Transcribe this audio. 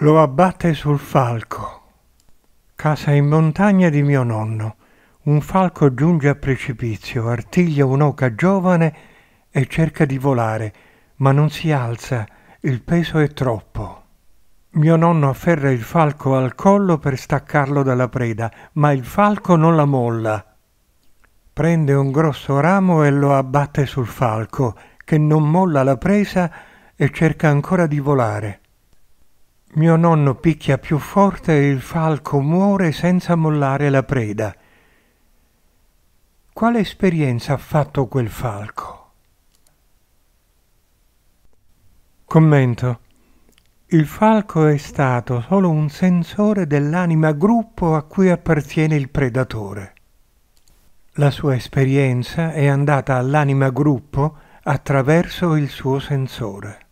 Lo abbatte sul falco. Casa in montagna di mio nonno. Un falco giunge a precipizio, artiglia un'oca giovane e cerca di volare, ma non si alza, il peso è troppo. Mio nonno afferra il falco al collo per staccarlo dalla preda, ma il falco non la molla. Prende un grosso ramo e lo abbatte sul falco, che non molla la presa e cerca ancora di volare. Mio nonno picchia più forte e il falco muore senza mollare la preda. Quale esperienza ha fatto quel falco? Commento. Il falco è stato solo un sensore dell'anima gruppo a cui appartiene il predatore. La sua esperienza è andata all'anima gruppo attraverso il suo sensore.